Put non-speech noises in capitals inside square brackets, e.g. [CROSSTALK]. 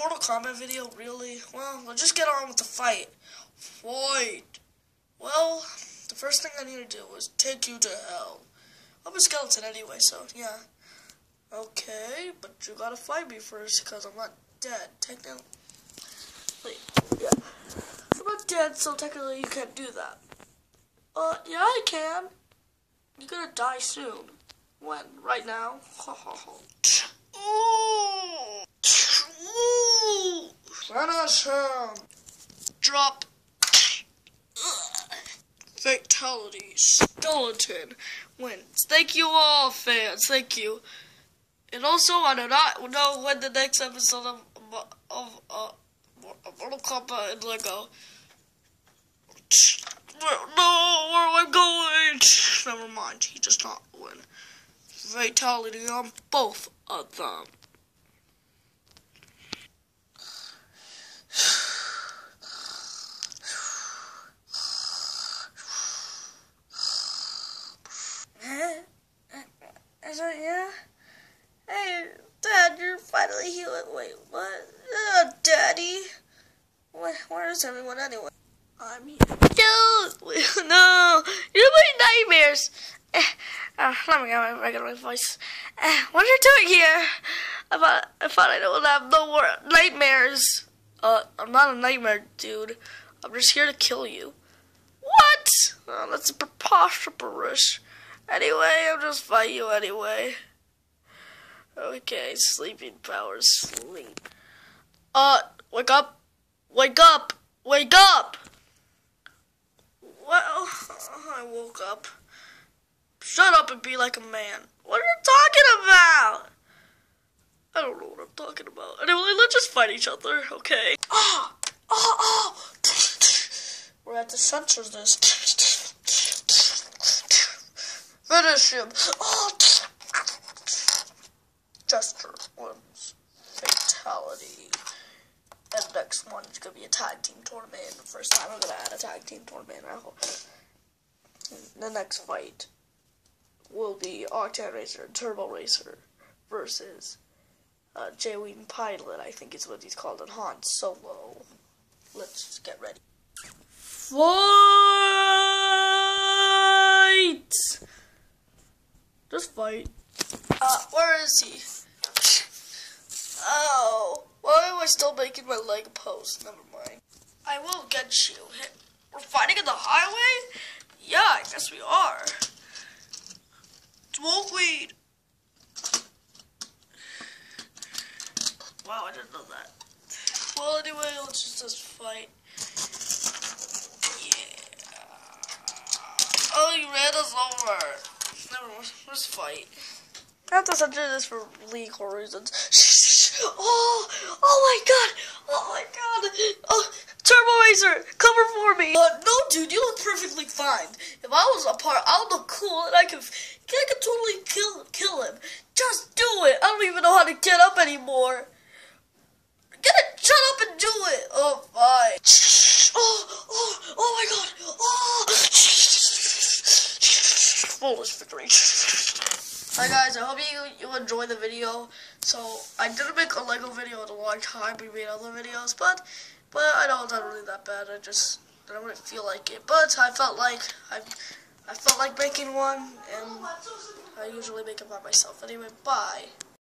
Mortal Kombat video, really? Well, let's just get on with the fight. Fight! Well, the first thing I need to do is take you to hell. I'm a skeleton anyway, so yeah. Okay, but you gotta fight me first, because I'm not dead. Technically, wait, yeah. I'm not dead, so technically you can't do that. Uh, yeah, I can. You're gonna die soon. When? Right now? Him! Drop. Fatality. Skeleton wins. Thank you all, fans. Thank you. And also, I do not know when the next episode of of uh, Mortal Kombat and Lego. No, where am I going? Never mind. He does not win. Fatality on both of them. Is that yeah? Hey, Dad, you're healing. Wait, what? Oh, Daddy. Where, where is everyone anyway? I'm here. No, [LAUGHS] no, you're my nightmares. Uh, let me get my regular voice. Uh, what are you doing here? I thought I thought I don't have no more nightmares. Uh, I'm not a nightmare, dude. I'm just here to kill you. What? Oh, that's preposterous. Anyway, I'll just fight you anyway. Okay, sleeping powers, sleep. Uh, wake up! Wake up! Wake up! Well, [LAUGHS] I woke up. Shut up and be like a man. What are you talking about? I don't know what I'm talking about. Anyway, let's just fight each other, okay? Ah! Oh, oh! We're at the censors this. Finish him! Oh! Jester wins. Fatality. And going to be a tag team tournament. The first time I'm to add a tag team tournament. I hope. The next fight will be Octane Racer and Turbo Racer versus uh, Jay Wheaton Pilot, I think is what he's called, and Han Solo. Let's get ready. Fight! Just fight. Uh, where is he? Oh, why making my leg pose? Never mind. I will get you. We're fighting in the highway? Yeah, I guess we are. Smoke weed. Wow, I didn't know that. Well, anyway, let's just, just fight. Yeah. Oh, you ran us over. Never mind. Let's fight. I have to censor this for legal reasons. [LAUGHS] Oh, oh my god, oh my god. Oh, Turbo Racer, cover for me. Uh, no, dude, you look perfectly fine. If I was a part, I would look cool and I could, I could totally kill, kill him. Just do it. I don't even know how to get up anymore. Get it, shut up and do it. Oh, fine. Oh, oh, oh my god. Oh. Flawless victory. Hi guys, I hope you you enjoy the video. So I didn't make a Lego video in a long time. We made other videos, but but I know it's not really that bad. I just I don't feel like it. But I felt like I I felt like making one, and I usually make it by myself. Anyway, bye.